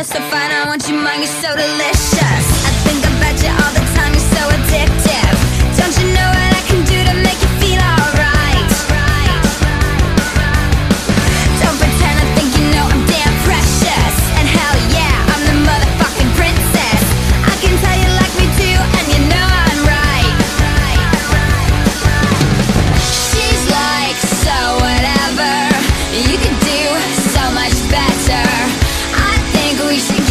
just so fine. I want your mind, you're so delicious. We sing.